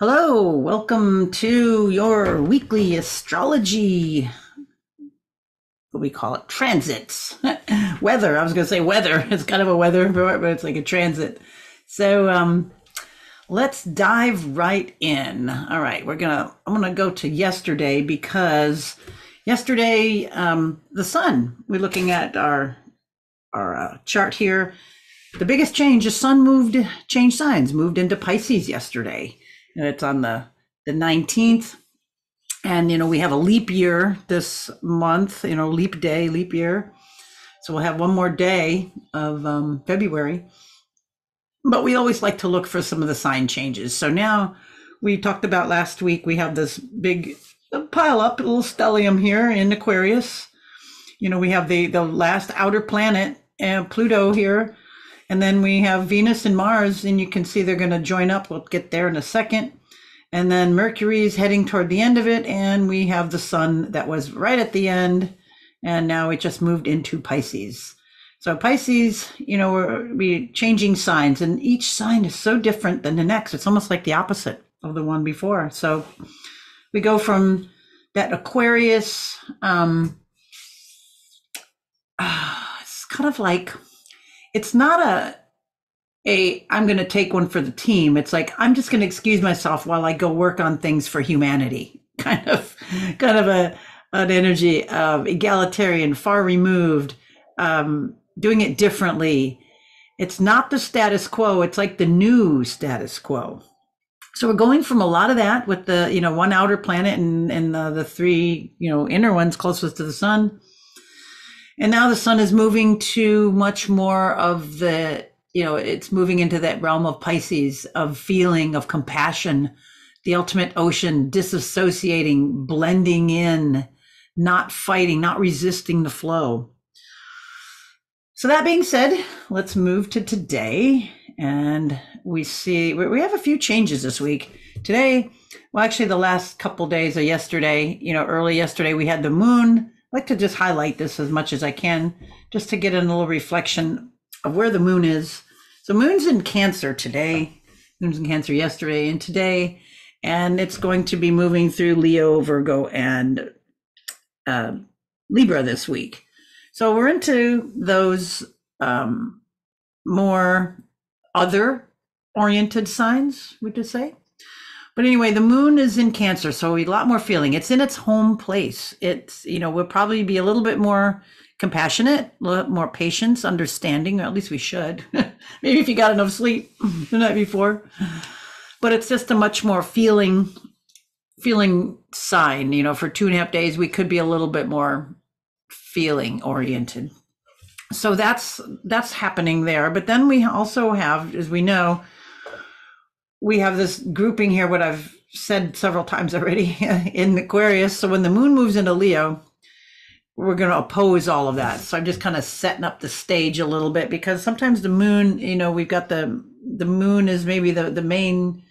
Hello, welcome to your weekly astrology. What we call it transits, weather. I was going to say weather. It's kind of a weather, report, but it's like a transit. So um, let's dive right in. All right, we're gonna. I'm gonna go to yesterday because yesterday um, the sun. We're looking at our our uh, chart here. The biggest change: the sun moved, changed signs, moved into Pisces yesterday it's on the the 19th. And you know, we have a leap year this month, you know, leap day, leap year. So we'll have one more day of um, February. But we always like to look for some of the sign changes. So now we talked about last week, we have this big pile up, little stellium here in Aquarius. You know, we have the the last outer planet, and uh, Pluto here and then we have Venus and Mars, and you can see they're going to join up. We'll get there in a second. And then Mercury is heading toward the end of it, and we have the Sun that was right at the end, and now it just moved into Pisces. So Pisces, you know, we're we changing signs, and each sign is so different than the next. It's almost like the opposite of the one before. So we go from that Aquarius. Um, uh, it's kind of like it's not a a I'm going to take one for the team. It's like I'm just going to excuse myself while I go work on things for humanity. Kind of kind of a an energy of egalitarian, far removed, um, doing it differently. It's not the status quo. It's like the new status quo. So we're going from a lot of that with the you know one outer planet and and the, the three you know inner ones closest to the sun and now the sun is moving to much more of the, you know, it's moving into that realm of Pisces, of feeling, of compassion, the ultimate ocean, disassociating, blending in, not fighting, not resisting the flow. So, that being said, let's move to today. And we see we have a few changes this week. Today, well, actually, the last couple days of yesterday, you know, early yesterday, we had the moon like to just highlight this as much as I can, just to get a little reflection of where the moon is. So, moon's in Cancer today, moon's in Cancer yesterday and today, and it's going to be moving through Leo, Virgo, and uh, Libra this week. So, we're into those um, more other oriented signs, would you say? But anyway, the moon is in Cancer, so a lot more feeling. It's in its home place. It's, you know, we'll probably be a little bit more compassionate, a little more patience, understanding, or at least we should. Maybe if you got enough sleep the night before. But it's just a much more feeling feeling sign. You know, for two and a half days, we could be a little bit more feeling oriented. So that's that's happening there. But then we also have, as we know, we have this grouping here, what I've said several times already in Aquarius. So when the moon moves into Leo, we're going to oppose all of that. So I'm just kind of setting up the stage a little bit because sometimes the moon, you know, we've got the the moon is maybe the the main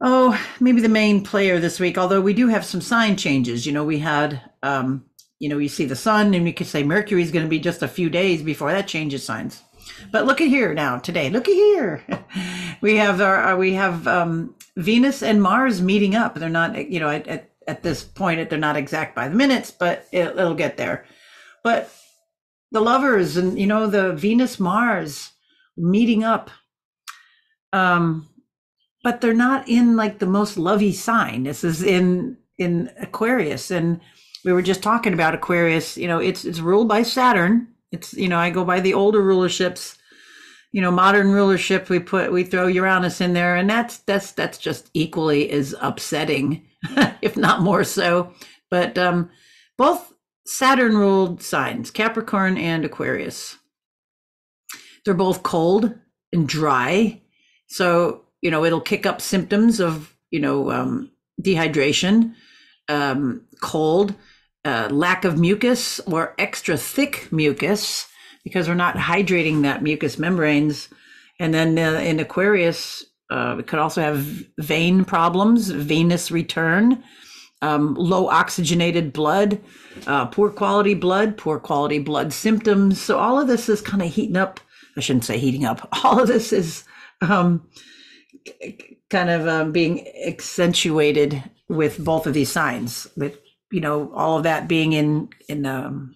oh, maybe the main player this week, although we do have some sign changes. You know, we had um, you know, you see the sun and you could say Mercury is going to be just a few days before that changes signs. But look at here now today. Look at here. we have our uh, we have um, Venus and Mars meeting up. They're not you know at, at, at this point they're not exact by the minutes, but it, it'll get there. But the lovers and you know the Venus Mars meeting up. Um, but they're not in like the most lovey sign. This is in in Aquarius, and we were just talking about Aquarius. You know, it's it's ruled by Saturn it's you know I go by the older rulerships. You know, modern rulership we put we throw Uranus in there, and that's that's that's just equally as upsetting, if not more so. But um, both Saturn ruled signs, Capricorn and Aquarius. They're both cold and dry, so you know it'll kick up symptoms of you know um, dehydration, um, cold uh, lack of mucus or extra thick mucus because we're not hydrating that mucous membranes. And then uh, in Aquarius, uh, we could also have vein problems, venous return, um, low oxygenated blood, uh, poor quality blood, poor quality blood symptoms. So all of this is kind of heating up. I shouldn't say heating up. All of this is um, kind of um, being accentuated with both of these signs with you know all of that being in in um,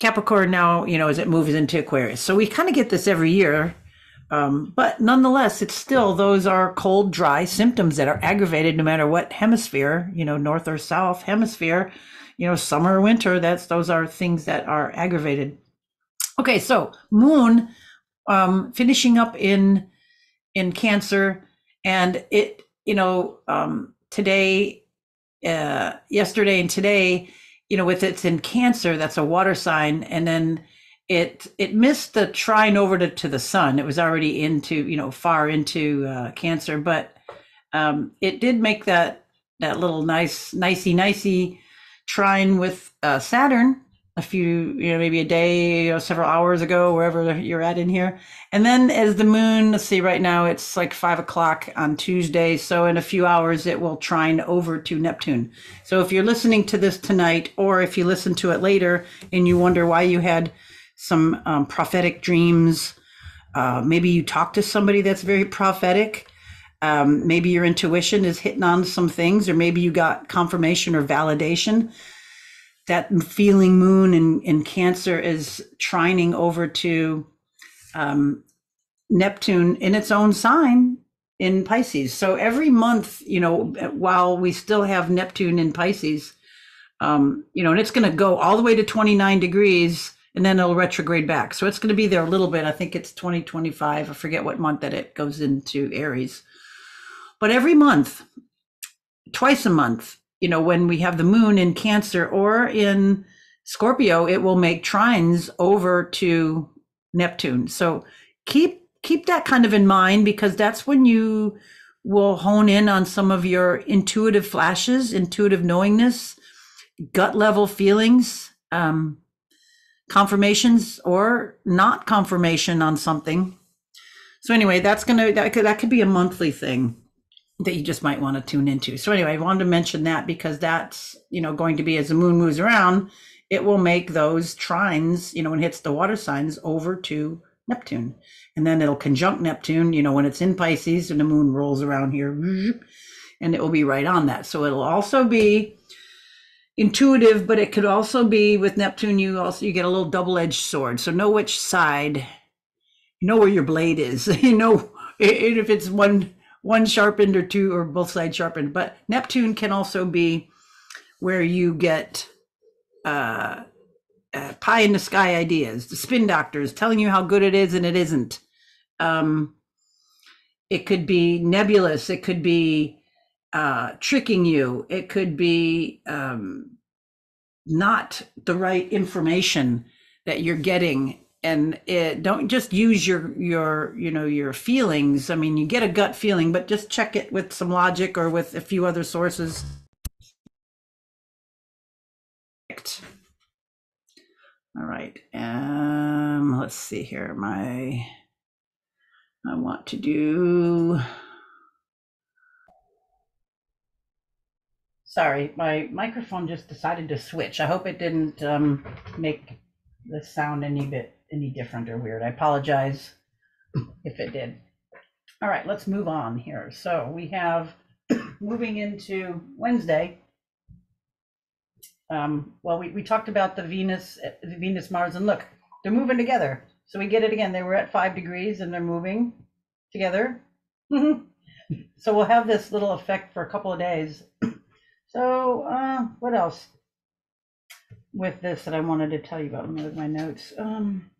capricorn now you know as it moves into aquarius. So we kind of get this every year um, but nonetheless it's still those are cold dry symptoms that are aggravated no matter what hemisphere you know north or south hemisphere you know summer or winter that's those are things that are aggravated. Okay so moon um, finishing up in in cancer and it you know um, today uh, yesterday and today you know with it's in cancer that's a water sign and then it it missed the trine over to, to the sun. It was already into you know far into uh, cancer but um, it did make that that little nice nicey nicey trine with uh, saturn a few, you know, maybe a day or several hours ago, wherever you're at in here. And then as the moon, let's see, right now it's like five o'clock on Tuesday. So in a few hours, it will trine over to Neptune. So if you're listening to this tonight, or if you listen to it later and you wonder why you had some um, prophetic dreams, uh, maybe you talk to somebody that's very prophetic. Um, maybe your intuition is hitting on some things, or maybe you got confirmation or validation that feeling moon in, in Cancer is trining over to um, Neptune in its own sign in Pisces. So every month, you know, while we still have Neptune in Pisces, um, you know, and it's going to go all the way to 29 degrees and then it'll retrograde back. So it's going to be there a little bit. I think it's 2025. I forget what month that it goes into Aries. But every month, twice a month, you know, when we have the moon in Cancer or in Scorpio, it will make trines over to Neptune. So keep keep that kind of in mind because that's when you will hone in on some of your intuitive flashes, intuitive knowingness, gut level feelings, um, confirmations or not confirmation on something. So anyway, that's gonna that could that could be a monthly thing that you just might want to tune into. So anyway, I wanted to mention that because that's, you know, going to be as the moon moves around, it will make those trines, you know, when it hits the water signs over to Neptune. And then it'll conjunct Neptune, you know, when it's in Pisces and the moon rolls around here and it will be right on that. So it'll also be intuitive, but it could also be with Neptune, you also you get a little double-edged sword. So know which side, you know where your blade is. you know if it's one one sharpened or two or both sides sharpened. But Neptune can also be where you get uh, uh, pie in the sky ideas, the spin doctors telling you how good it is and it isn't. Um, it could be nebulous. It could be uh, tricking you. It could be um, not the right information that you're getting and it, don't just use your your you know your feelings. I mean you get a gut feeling but just check it with some logic or with a few other sources. All right um let's see here. My i want to do sorry my microphone just decided to switch. I hope it didn't um make the sound any bit any different or weird. I apologize if it did. All right, let's move on here. So we have moving into Wednesday. Um, well, we, we talked about the Venus, the Venus, Mars, and look, they're moving together. So we get it again. They were at five degrees and they're moving together. so we'll have this little effect for a couple of days. So uh, what else with this that I wanted to tell you about? Let me look my notes. Um,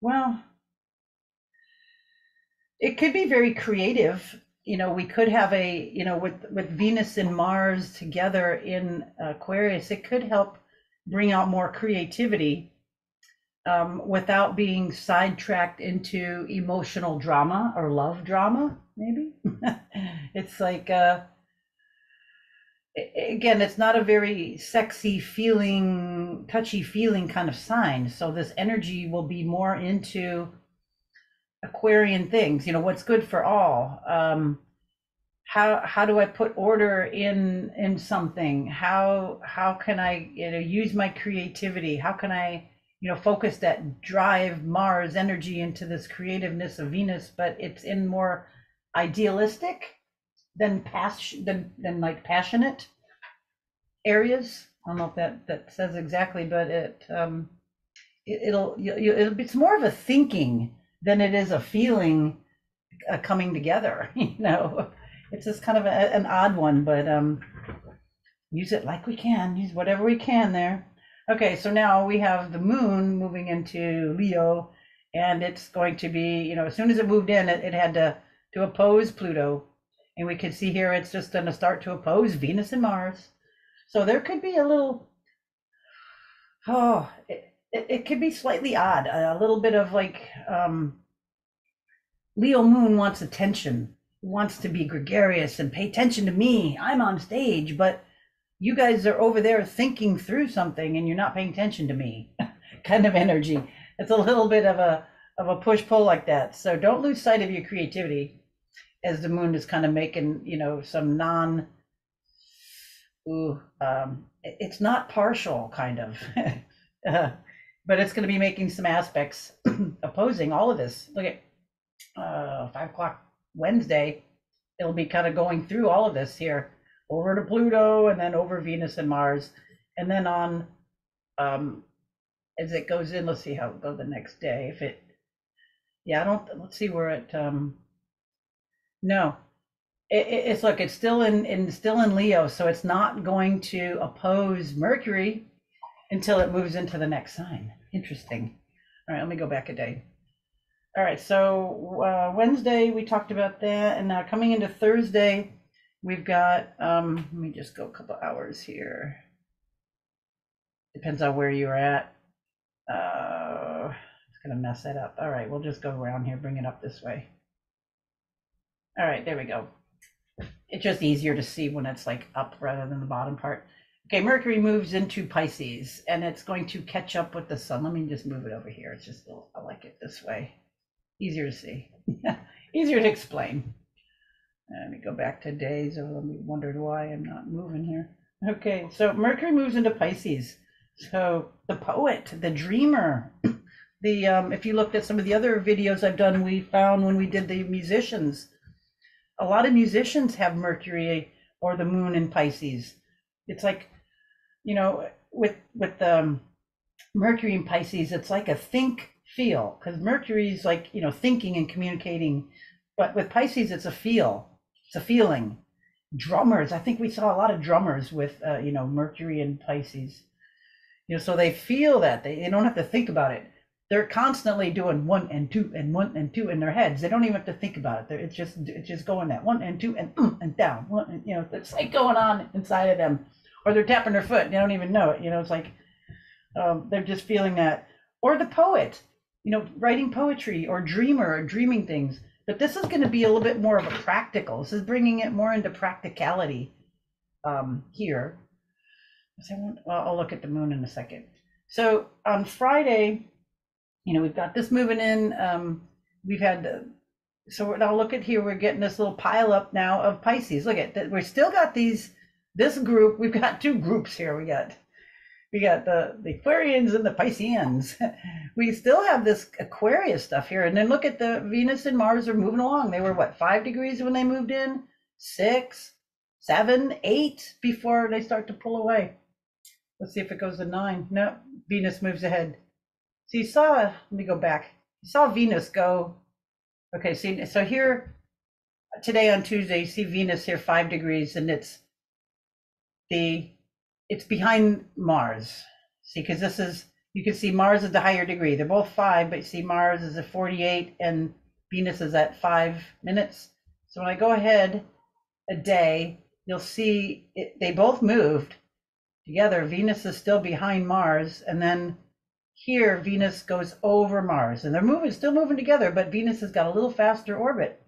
well, it could be very creative. You know, we could have a, you know, with with Venus and Mars together in Aquarius, it could help bring out more creativity um, without being sidetracked into emotional drama or love drama. Maybe it's like, uh, again, it's not a very sexy feeling, touchy feeling kind of sign. So this energy will be more into Aquarian things. You know, what's good for all. Um, how how do I put order in in something? How how can I you know use my creativity? How can I you know focus that drive Mars energy into this creativeness of Venus, but it's in more idealistic than pas than, than like passionate areas. I don't know if that that says exactly, but it um, it, will you, you, it'll, it's more of a thinking than it is a feeling uh, coming together. You know, it's just kind of a, an odd one, but um, use it like we can. Use whatever we can there. Okay, so now we have the moon moving into Leo, and it's going to be, you know, as soon as it moved in, it, it had to to oppose Pluto, and we can see here it's just going to start to oppose Venus and Mars. So there could be a little, oh, it, it, it could be slightly odd, a little bit of like um, Leo Moon wants attention, wants to be gregarious and pay attention to me. I'm on stage, but you guys are over there thinking through something and you're not paying attention to me kind of energy. It's a little bit of a of a push pull like that. So don't lose sight of your creativity as the moon is kind of making, you know, some non ooh, um, it's not partial kind of. uh, but it's going to be making some aspects opposing all of this. Look at uh, five o'clock Wednesday. It'll be kind of going through all of this here over to Pluto and then over Venus and Mars. And then on, um, as it goes in, let's see how it goes the next day. If it, yeah, I don't, let's see where it, um, no, it, it's look, it's still in, in, still in Leo. So it's not going to oppose Mercury until it moves into the next sign. Interesting. All right, let me go back a day. All right, so uh, Wednesday we talked about that, and now coming into Thursday, we've got. Um, let me just go a couple hours here. Depends on where you're at. Uh, it's gonna mess that up. All right, we'll just go around here, bring it up this way. All right, there we go. It's just easier to see when it's like up rather than the bottom part. Okay, Mercury moves into Pisces and it's going to catch up with the sun. Let me just move it over here. It's just, I like it this way. Easier to see, easier to explain. Let me go back to days. Oh, let me wondered why I'm not moving here. Okay, so Mercury moves into Pisces. So the poet, the dreamer, the um, if you looked at some of the other videos I've done, we found when we did the musicians, a lot of musicians have Mercury or the moon in Pisces. It's like you know, with with um, Mercury in Pisces, it's like a think feel because Mercury's like you know thinking and communicating, but with Pisces, it's a feel, it's a feeling. Drummers, I think we saw a lot of drummers with uh, you know Mercury and Pisces. You know, so they feel that they, they don't have to think about it. They're constantly doing one and two and one and two in their heads. They don't even have to think about it. They're, it's just it's just going that one and two and mm, and down. One, and, you know, it's like going on inside of them or they're tapping their foot. They don't even know it. You know, it's like um, they're just feeling that. Or the poet, you know, writing poetry or dreamer or dreaming things. But this is going to be a little bit more of a practical. This is bringing it more into practicality um, here. I'll look at the moon in a second. So on Friday, you know, we've got this moving in. Um, we've had the, so now look at here. We're getting this little pile up now of Pisces. Look at that. We're still got these this group, we've got two groups here. We got we got the, the Aquarians and the Pisceans. we still have this Aquarius stuff here. And then look at the Venus and Mars are moving along. They were what, five degrees when they moved in? Six, seven, eight before they start to pull away. Let's see if it goes to nine. No, Venus moves ahead. So you saw, let me go back. You saw Venus go. Okay, see, so here today on Tuesday, you see Venus here five degrees and it's the it's behind Mars. See, because this is you can see Mars is the higher degree. They're both five, but you see Mars is at 48 and Venus is at five minutes. So when I go ahead a day, you'll see it, they both moved together. Venus is still behind Mars, and then here Venus goes over Mars, and they're moving, still moving together, but Venus has got a little faster orbit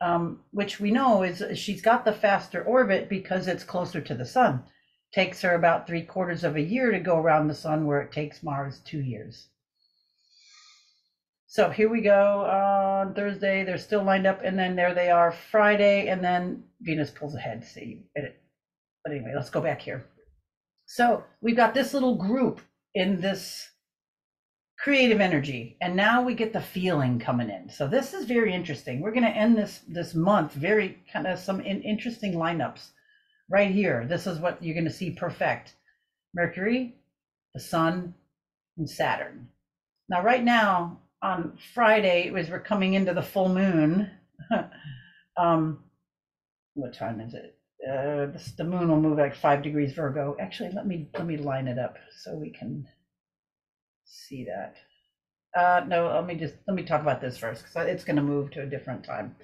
um, which we know is she's got the faster orbit because it's closer to the sun. Takes her about three quarters of a year to go around the sun, where it takes Mars two years. So here we go on Thursday. They're still lined up, and then there they are Friday, and then Venus pulls ahead. See it. But anyway, let's go back here. So we've got this little group in this creative energy and now we get the feeling coming in. So this is very interesting. We're going to end this this month very kind of some in, interesting lineups right here. This is what you're going to see perfect. Mercury the sun and saturn. Now right now on friday as we're coming into the full moon. Um what time is it uh the moon will move like five degrees virgo actually let me let me line it up so we can see that. Uh, no, let me just, let me talk about this first, because it's gonna move to a different time.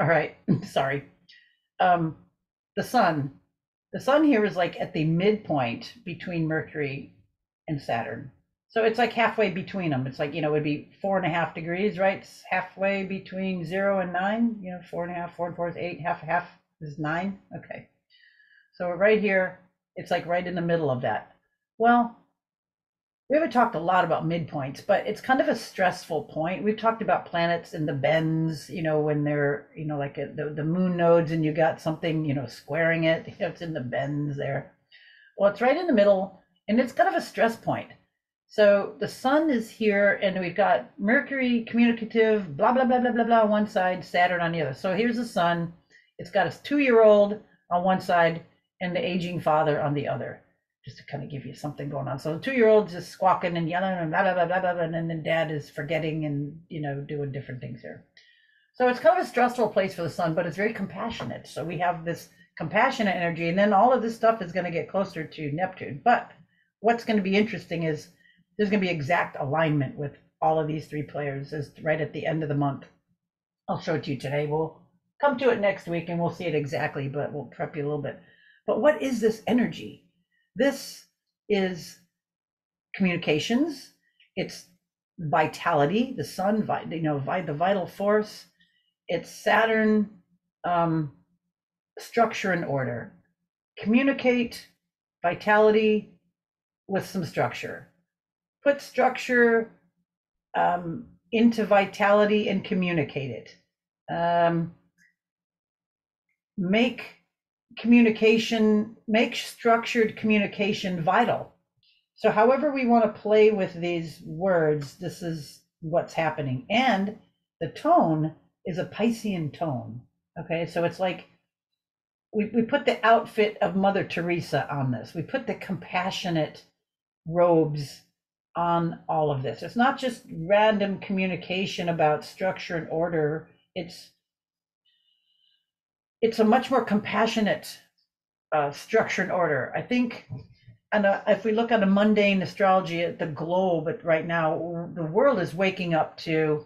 All right, sorry. Um, the sun, the sun here is like at the midpoint between Mercury and Saturn. So it's like halfway between them. It's like, you know, it'd be four and a half degrees, right? It's halfway between zero and nine, you know, four and a half, four and four is eight, half, half is nine. Okay. So right here, it's like right in the middle of that. Well, we haven't talked a lot about midpoints, but it's kind of a stressful point. We've talked about planets in the bends, you know, when they're, you know, like a, the, the moon nodes and you got something, you know, squaring it, you know, it's in the bends there. Well, it's right in the middle and it's kind of a stress point. So the sun is here and we've got Mercury communicative, blah, blah, blah, blah, blah, blah on one side, Saturn on the other. So here's the sun. It's got a two year old on one side and the aging father on the other just to kind of give you something going on. So the two year old's just squawking and yelling and blah, blah, blah, blah, blah, and then dad is forgetting and, you know, doing different things here. So it's kind of a stressful place for the son, but it's very compassionate. So we have this compassionate energy, and then all of this stuff is going to get closer to Neptune. But what's going to be interesting is there's going to be exact alignment with all of these three players is right at the end of the month. I'll show it to you today. We'll come to it next week and we'll see it exactly, but we'll prep you a little bit. But what is this energy? This is communications. It's vitality, the sun, you know, the vital force. It's Saturn, um, structure and order. Communicate vitality with some structure. Put structure um, into vitality and communicate it. Um, make communication, make structured communication vital. So, however, we want to play with these words, this is what's happening. And the tone is a Piscean tone. Okay, so it's like we, we put the outfit of Mother Teresa on this, we put the compassionate robes on all of this. It's not just random communication about structure and order, it's it's a much more compassionate uh, structure and order. I think, and uh, if we look at a mundane astrology at the globe at right now, the world is waking up to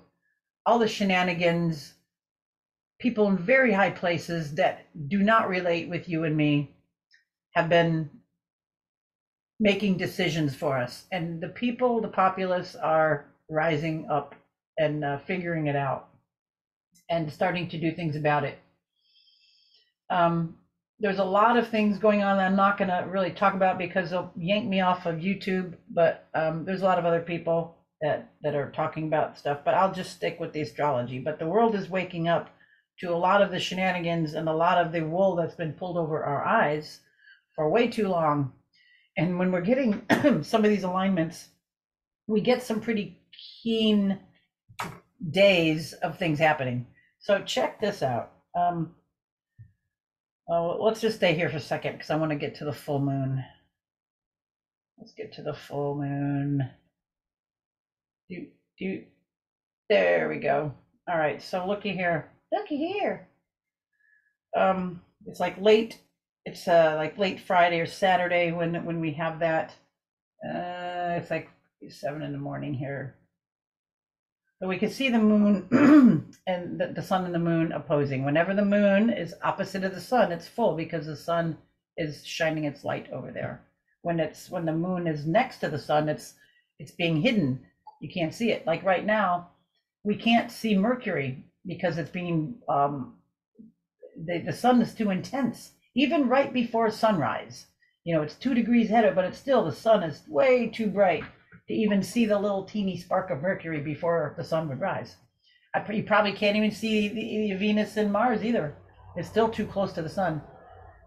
all the shenanigans, people in very high places that do not relate with you and me have been making decisions for us. And the people, the populace are rising up and uh, figuring it out and starting to do things about it. Um, there's a lot of things going on that I'm not going to really talk about because they'll yank me off of YouTube. But um, there's a lot of other people that that are talking about stuff. But I'll just stick with the astrology. But the world is waking up to a lot of the shenanigans and a lot of the wool that's been pulled over our eyes for way too long. And when we're getting some of these alignments, we get some pretty keen days of things happening. So check this out. Um, Oh, let's just stay here for a second because I want to get to the full moon. Let's get to the full moon. Do, do, there we go. All right, so looky here. Looky here. Um, it's like late, it's uh like late Friday or Saturday when when we have that. Uh, it's like seven in the morning here. But we can see the moon and the, the sun and the moon opposing. Whenever the moon is opposite of the sun, it's full because the sun is shining its light over there. When it's when the moon is next to the sun, it's it's being hidden. You can't see it. Like right now, we can't see Mercury because it's being um, the the sun is too intense. Even right before sunrise, you know, it's two degrees ahead of, but it's still the sun is way too bright to even see the little teeny spark of Mercury before the sun would rise. I, you probably can't even see the, the Venus and Mars either. It's still too close to the sun.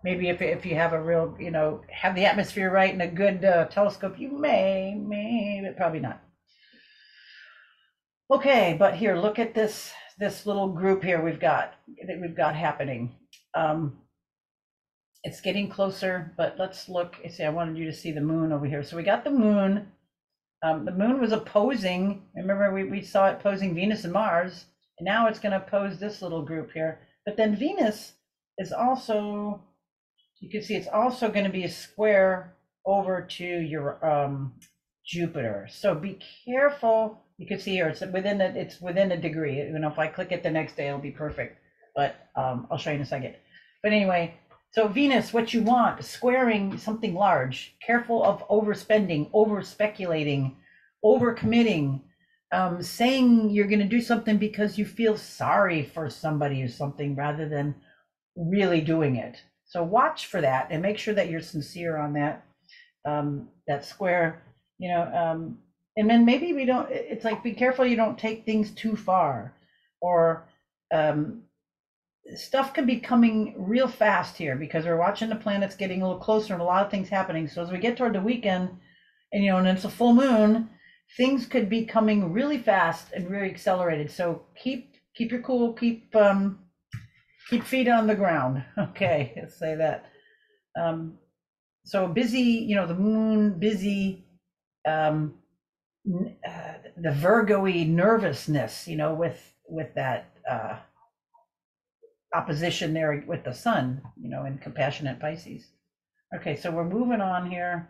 Maybe if, if you have a real, you know, have the atmosphere right and a good uh, telescope, you may, may, but probably not. Okay, but here, look at this, this little group here we've got, that we've got happening. Um, It's getting closer, but let's look, see, I wanted you to see the moon over here. So we got the moon. Um, the moon was opposing, remember, we, we saw it posing Venus and Mars, and now it's gonna oppose this little group here. But then Venus is also, you can see it's also gonna be a square over to your, um, Jupiter. So be careful. You can see here, it's within it, it's within a degree. You know, if I click it the next day, it'll be perfect. But um, I'll show you in a second. But anyway, so Venus, what you want, squaring something large, careful of overspending, over speculating, over committing, um, saying you're going to do something because you feel sorry for somebody or something rather than really doing it. So watch for that and make sure that you're sincere on that. Um, that square you know um and then maybe we don't it's like be careful you don't take things too far or um stuff can be coming real fast here because we're watching the planets getting a little closer and a lot of things happening. So as we get toward the weekend and you know and it's a full moon things could be coming really fast and really accelerated. So keep keep your cool keep um keep feet on the ground. Okay let's say that. Um so busy you know the moon busy um, uh, the Virgo-y nervousness, you know, with with that uh, opposition there with the sun, you know, in compassionate Pisces. Okay, so we're moving on here.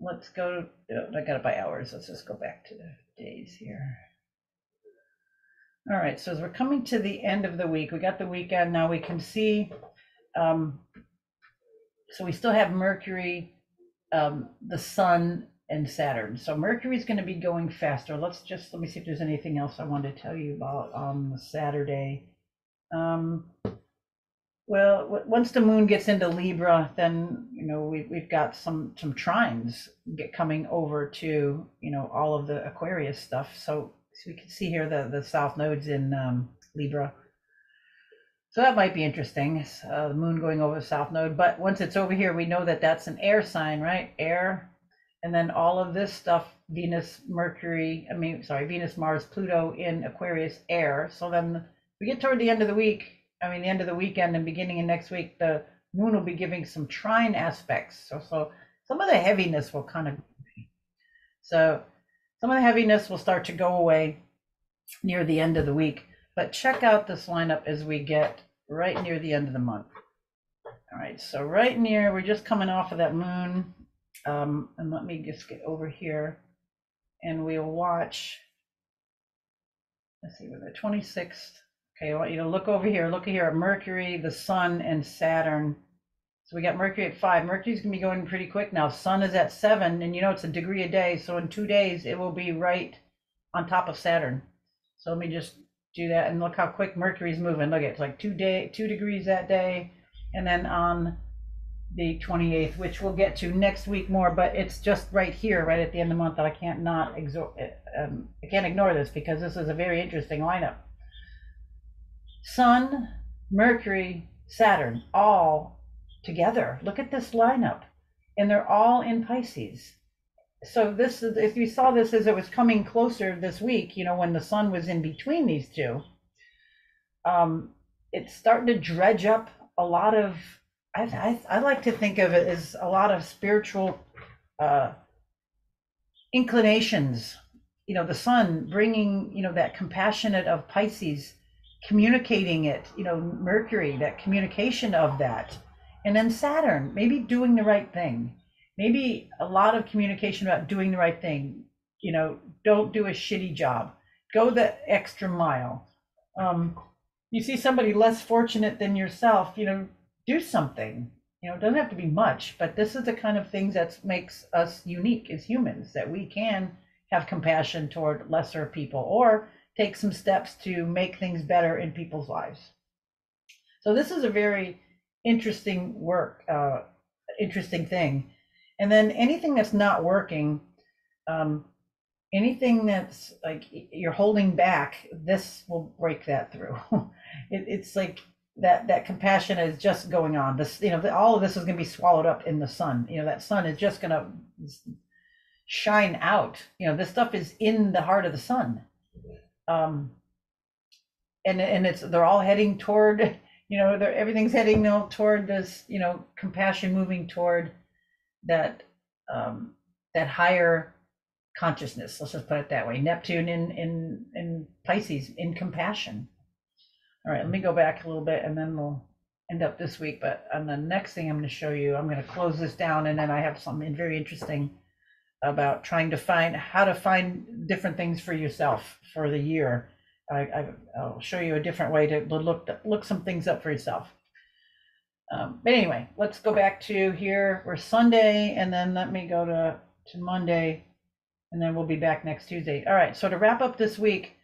Let's go. I got it by hours. Let's just go back to the days here. All right, so as we're coming to the end of the week, we got the weekend. Now we can see. Um, so we still have Mercury, um, the Sun, and Saturn. So Mercury is going to be going faster. Let's just let me see if there's anything else I want to tell you about on Saturday. Um, well, once the moon gets into Libra, then you know we, we've got some some trines get coming over to you know all of the Aquarius stuff. So, so we can see here the the south nodes in um, Libra. So that might be interesting. Uh, the moon going over the south node, but once it's over here, we know that that's an air sign, right? Air and then all of this stuff, Venus, Mercury, I mean, sorry, Venus, Mars, Pluto in Aquarius air. So then we get toward the end of the week, I mean, the end of the weekend and beginning of next week, the moon will be giving some trine aspects. So, so some of the heaviness will kind of, so some of the heaviness will start to go away near the end of the week. But check out this lineup as we get right near the end of the month. All right, so right near, we're just coming off of that moon um, and let me just get over here and we'll watch. Let's see, we're the 26th. Okay, I want you to look over here. Look here at Mercury, the Sun, and Saturn. So we got Mercury at five. Mercury's gonna be going pretty quick now. Sun is at seven, and you know it's a degree a day. So in two days, it will be right on top of Saturn. So let me just do that and look how quick Mercury's moving. Look, it's like two day, two degrees that day, and then on the 28th, which we'll get to next week more, but it's just right here, right at the end of the month that I can't not exor- um, I can't ignore this because this is a very interesting lineup. Sun, Mercury, Saturn, all together. Look at this lineup, and they're all in Pisces. So this is, if you saw this as it was coming closer this week, you know, when the sun was in between these two, um, it's starting to dredge up a lot of I, I, I like to think of it as a lot of spiritual uh, inclinations. You know, the sun bringing, you know, that compassionate of Pisces, communicating it, you know, Mercury, that communication of that. And then Saturn, maybe doing the right thing. Maybe a lot of communication about doing the right thing. You know, don't do a shitty job. Go the extra mile. Um, you see somebody less fortunate than yourself, you know, do something. You know, it doesn't have to be much, but this is the kind of things that makes us unique as humans that we can have compassion toward lesser people or take some steps to make things better in people's lives. So this is a very interesting work, uh, interesting thing. And then anything that's not working, um, anything that's like you're holding back, this will break that through. it, it's like that that compassion is just going on. This, you know, all of this is going to be swallowed up in the sun. You know, that sun is just going to shine out. You know, this stuff is in the heart of the sun. Um, and and it's they're all heading toward you know they're everything's heading know, toward this you know compassion moving toward that um, that higher consciousness. Let's just put it that way. Neptune in in in pisces in compassion. All right let me go back a little bit and then we'll end up this week but on the next thing i'm going to show you i'm going to close this down and then i have something very interesting about trying to find how to find different things for yourself for the year I, I, I'll show you a different way to look look some things up for yourself. Um, but anyway, let's go back to here. We're Sunday, and then let me go to to Monday, and then we'll be back next Tuesday. All right. So to wrap up this week,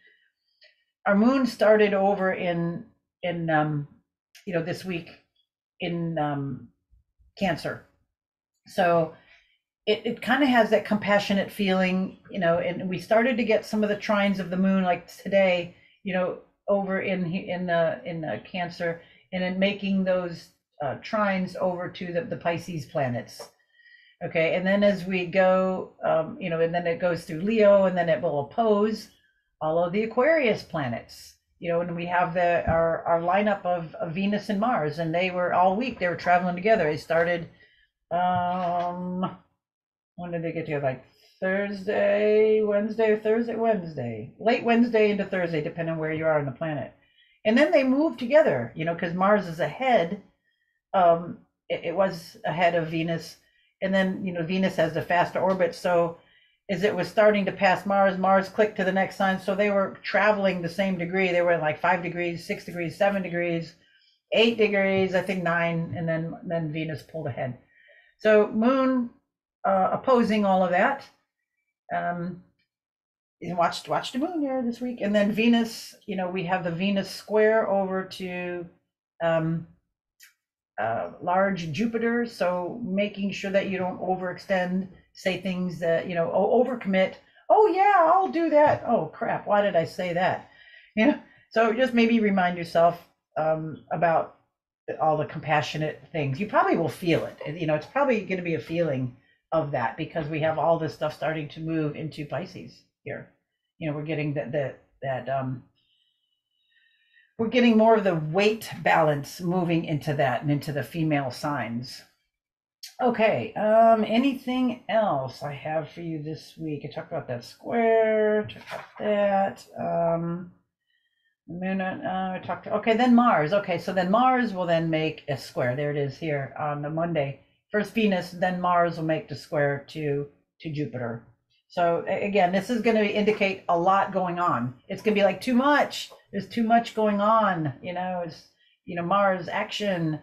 our moon started over in in um, you know this week in um, Cancer. So it, it kind of has that compassionate feeling, you know, and we started to get some of the trines of the moon like today, you know, over in in the in Cancer, and in making those uh, trines over to the, the Pisces planets. Okay, and then as we go, um, you know, and then it goes through Leo, and then it will oppose all of the Aquarius planets. You know, and we have the our our lineup of, of Venus and Mars, and they were all week. They were traveling together. They started um when did they get together? Like Thursday, Wednesday, Thursday, Wednesday, late Wednesday into Thursday, depending on where you are on the planet. And then they move together, you know, because Mars is ahead. Um, it, it, was ahead of Venus, and then you know Venus has the faster orbit. So as it was starting to pass Mars, Mars clicked to the next sign. So they were traveling the same degree. They were like five degrees, six degrees, seven degrees, eight degrees, I think nine, and then then Venus pulled ahead. So Moon uh, opposing all of that. Um, and watched the moon here this week, and then Venus. You know, we have the Venus square over to um, uh, large Jupiter. So making sure that you don't overextend, say things that you know, overcommit. Oh yeah, I'll do that. Oh crap, why did I say that? You know, so just maybe remind yourself um, about all the compassionate things. You probably will feel it. You know, it's probably going to be a feeling of that because we have all this stuff starting to move into Pisces here. You know, we're getting that that that um we're getting more of the weight balance moving into that and into the female signs. Okay, um anything else I have for you this week? I talked about that square, talked about that. Um moon, uh, I talked, okay, then Mars. Okay, so then Mars will then make a square. There it is here on the Monday first Venus, then Mars will make the square to to Jupiter. So again, this is going to indicate a lot going on. It's going to be like too much. There's too much going on. You know, it's you know Mars action,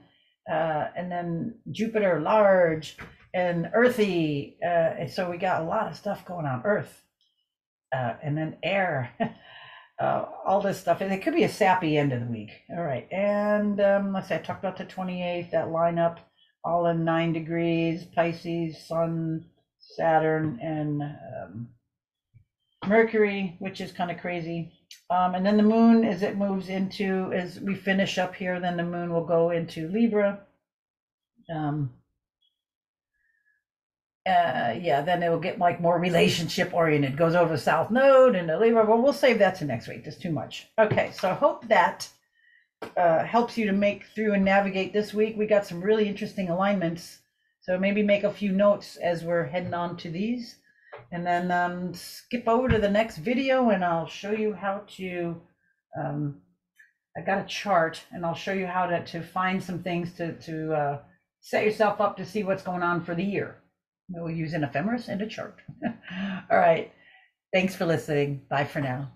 uh, and then Jupiter large and earthy. Uh, so we got a lot of stuff going on. Earth, uh, and then air. Uh, all this stuff, and it could be a sappy end of the week. All right, and um, let's say I talked about the 28th, that lineup all in nine degrees, Pisces, Sun, Saturn, and um, Mercury, which is kind of crazy. Um, and then the moon, as it moves into, as we finish up here, then the moon will go into Libra. Um, uh, yeah, then it will get like more relationship oriented. Goes over the South Node and Libra. Well, we'll save that to next week. That's too much. Okay, so I hope that uh, helps you to make through and navigate this week. We got some really interesting alignments. So maybe make a few notes as we're heading on to these. And then um, skip over to the next video and I'll show you how to, um, I got a chart and I'll show you how to, to find some things to, to uh, set yourself up to see what's going on for the year. We'll use an ephemeris and a chart. All right. Thanks for listening. Bye for now.